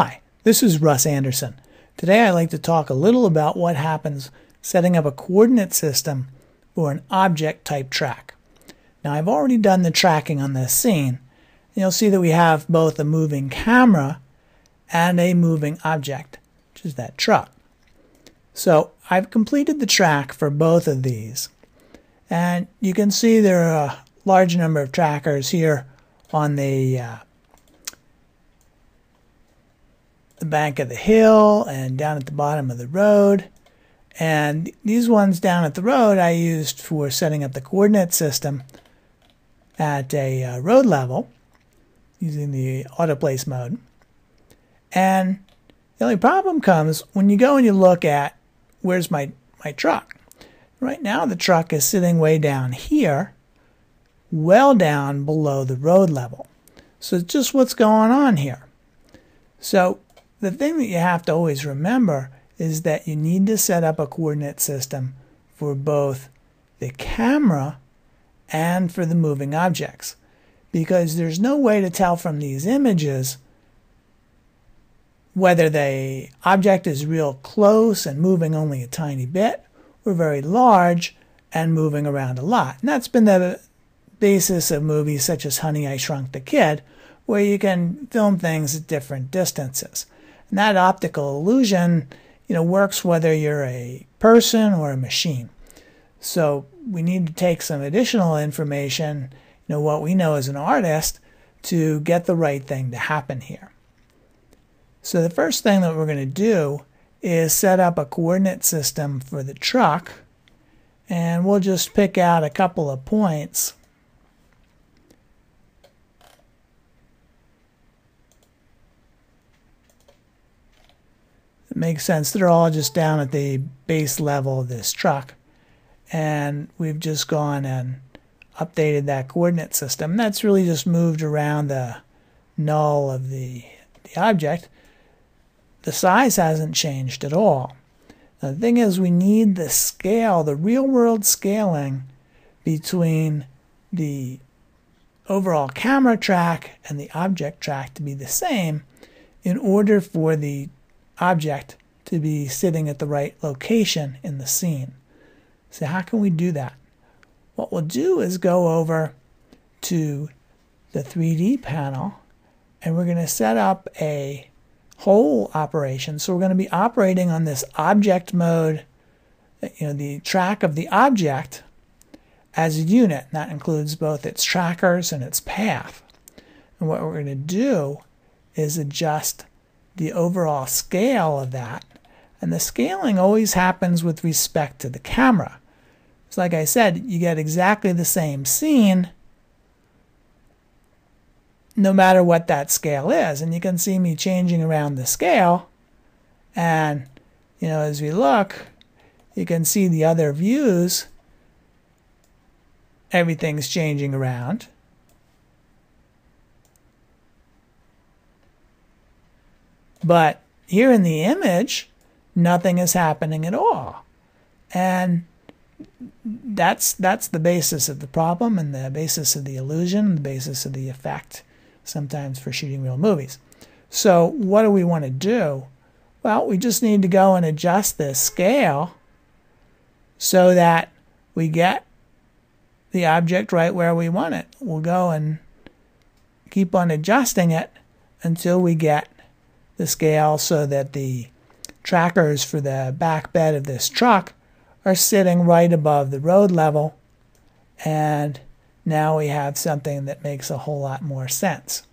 Hi, this is Russ Andersson. Today I'd like to talk a little about what happens setting up a coordinate system for an object type track. Now I've already done the tracking on this scene. You'll see that we have both a moving camera and a moving object, which is that truck. So I've completed the track for both of these. And you can see there are a large number of trackers here on the uh, the bank of the hill and down at the bottom of the road. And these ones down at the road I used for setting up the coordinate system at a uh, road level using the autoplace mode. And the only problem comes when you go and you look at where's my, my truck. Right now the truck is sitting way down here, well down below the road level. So just what's going on here. So the thing that you have to always remember is that you need to set up a coordinate system for both the camera and for the moving objects because there's no way to tell from these images whether the object is real close and moving only a tiny bit or very large and moving around a lot. And that's been the basis of movies such as Honey, I Shrunk the Kid, where you can film things at different distances. And that optical illusion, you know, works whether you're a person or a machine. So we need to take some additional information, you know, what we know as an artist, to get the right thing to happen here. So the first thing that we're going to do is set up a coordinate system for the truck. And we'll just pick out a couple of points makes sense. They're all just down at the base level of this truck. And we've just gone and updated that coordinate system. That's really just moved around the null of the, the object. The size hasn't changed at all. The thing is, we need the scale, the real world scaling between the overall camera track and the object track to be the same in order for the object to be sitting at the right location in the scene. So how can we do that? What we'll do is go over to the 3D panel and we're going to set up a whole operation. So we're going to be operating on this object mode, you know, the track of the object as a unit. And that includes both its trackers and its path. And what we're going to do is adjust the overall scale of that. And the scaling always happens with respect to the camera. So like I said, you get exactly the same scene no matter what that scale is. And you can see me changing around the scale. And, you know, as we look, you can see the other views. Everything's changing around. But here in the image, nothing is happening at all. And that's that's the basis of the problem and the basis of the illusion, the basis of the effect sometimes for shooting real movies. So what do we want to do? Well, we just need to go and adjust this scale so that we get the object right where we want it. We'll go and keep on adjusting it until we get the scale so that the trackers for the back bed of this truck are sitting right above the road level. And now we have something that makes a whole lot more sense.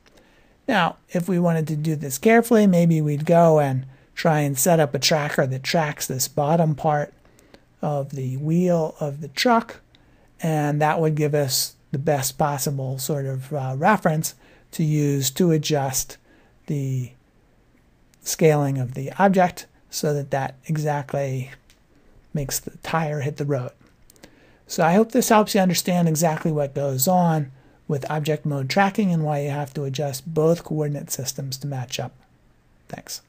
Now, if we wanted to do this carefully, maybe we'd go and try and set up a tracker that tracks this bottom part of the wheel of the truck, and that would give us the best possible sort of uh, reference to use to adjust the scaling of the object so that that exactly makes the tire hit the road. So I hope this helps you understand exactly what goes on with object mode tracking and why you have to adjust both coordinate systems to match up. Thanks.